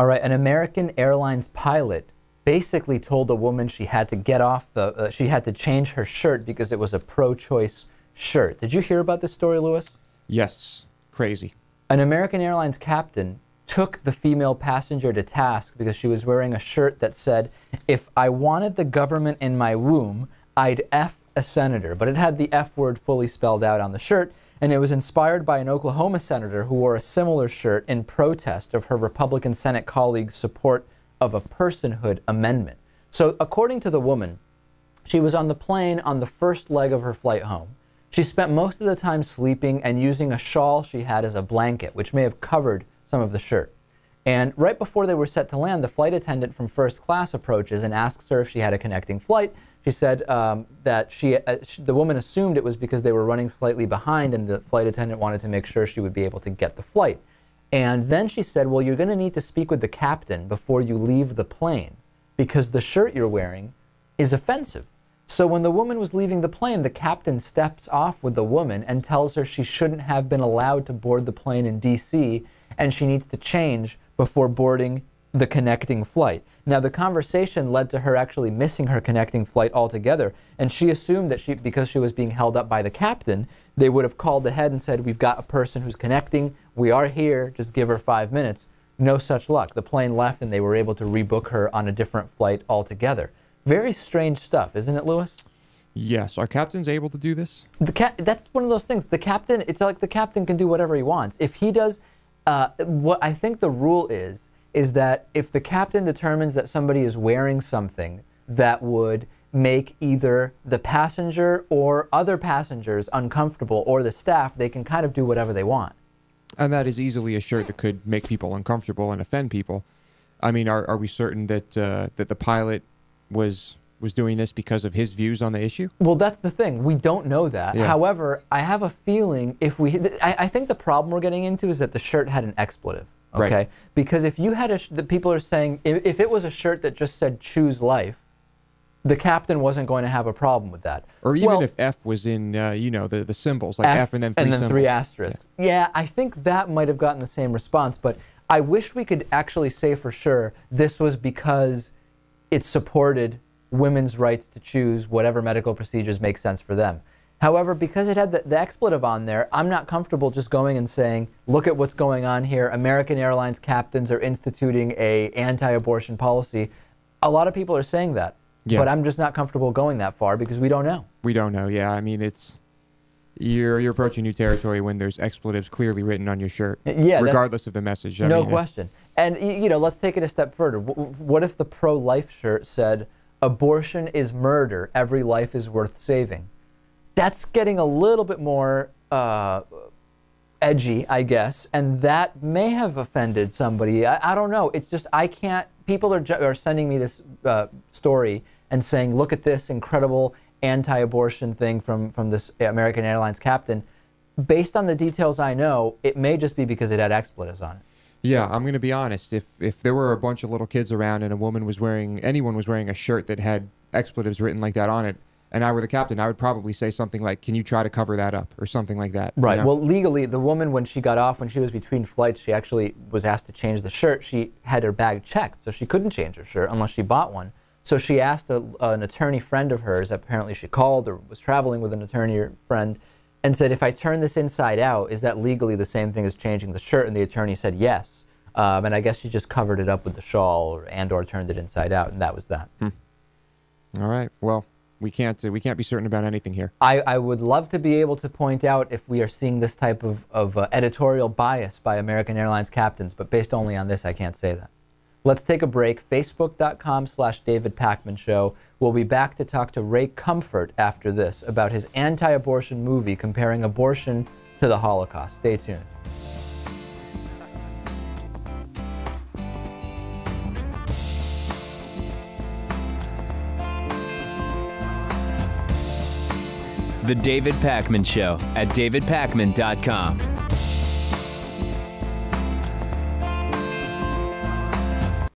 All right, an American Airlines pilot basically told a woman she had to get off the, uh, she had to change her shirt because it was a pro choice shirt. Did you hear about this story, Lewis? Yes, crazy. An American Airlines captain took the female passenger to task because she was wearing a shirt that said, If I wanted the government in my womb, I'd F a senator. But it had the F word fully spelled out on the shirt, and it was inspired by an Oklahoma senator who wore a similar shirt in protest of her Republican Senate colleague's support of a personhood amendment. So, according to the woman, she was on the plane on the first leg of her flight home. She spent most of the time sleeping and using a shawl she had as a blanket, which may have covered some of the shirt. And right before they were set to land, the flight attendant from first class approaches and asks her if she had a connecting flight. She said um, that she, uh, she, the woman assumed it was because they were running slightly behind, and the flight attendant wanted to make sure she would be able to get the flight. And then she said, Well, you're going to need to speak with the captain before you leave the plane because the shirt you're wearing is offensive. So when the woman was leaving the plane, the captain steps off with the woman and tells her she shouldn't have been allowed to board the plane in DC and she needs to change before boarding the connecting flight. Now, the conversation led to her actually missing her connecting flight altogether, and she assumed that she, because she was being held up by the captain, they would have called ahead and said, We've got a person who's connecting, we are here, just give her five minutes. No such luck. The plane left, and they were able to rebook her on a different flight altogether. Very strange stuff, isn't it, Lewis? Yes. Are captains able to do this? The cap- that's one of those things. The captain, it's like the captain can do whatever he wants. If he does, uh, what I think the rule is, is that if the captain determines that somebody is wearing something that would make either the passenger or other passengers uncomfortable or the staff, they can kind of do whatever they want. And that is easily a shirt that could make people uncomfortable and offend people. I mean, are, are we certain that uh, that the pilot was was doing this because of his views on the issue? Well, that's the thing. We don't know that. Yeah. However, I have a feeling if we, I, I think the problem we're getting into is that the shirt had an expletive. Right. Okay. Because if you had a, sh- the people are saying if, if it was a shirt that just said "choose life," the captain wasn't going to have a problem with that. Or even Well, if F was in, uh, you know, the, the symbols like F, and then three and then symbols. three asterisks. Yeah. I think that might have gotten the same response, but I wish we could actually say for sure this was because it supported women's rights to choose whatever medical procedures make sense for them. However, because it had the, the expletive on there, I'm not comfortable just going and saying, "Look at what's going on here. American Airlines captains are instituting a anti-abortion policy." A lot of people are saying that, Yeah. but I'm just not comfortable going that far because we don't know. We don't know. Yeah, I mean, it's you're you're approaching new territory when there's expletives clearly written on your shirt. Yeah, regardless of the message. I no mean, question. And you know, let's take it a step further. What if the pro-life shirt said, "Abortion is murder. Every life is worth saving"? That's getting a little bit more uh, edgy, I guess, and that may have offended somebody. I, I don't know. It's just I can't. People are are sending me this uh, story and saying, "Look at this incredible anti-abortion thing from from this American Airlines captain." Based on the details I know, it may just be because it had expletives on it. Yeah, I'm going to be honest. If if there were a bunch of little kids around and a woman was wearing anyone was wearing a shirt that had expletives written like that on it, and I were the captain, I would probably say something like, "Can you try to cover that up?" or something like that. you Right. know? Well, legally, the woman, when she got off, when she was between flights, she actually was asked to change the shirt. She had her bag checked, so she couldn't change her shirt unless she bought one. So she asked a, an attorney friend of hers, apparently she called or was traveling with an attorney or friend, and said, if I turn this inside out, is that legally the same thing as changing the shirt? And the attorney said yes. Um, and I guess she just covered it up with the shawl or, and or turned it inside out, and that was that. All right. Well, we can't uh, we can't be certain about anything here. I, I would love to be able to point out if we are seeing this type of, of uh, editorial bias by American Airlines captains, but based only on this, I can't say that. Let's take a break. Facebook.com slash David Pakman Show. We'll be back to talk to Ray Comfort after this about his anti abortion movie comparing abortion to the Holocaust. Stay tuned. The David Pakman Show at davidpakman.com.